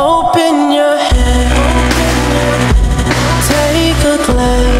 Open your head, take a glance.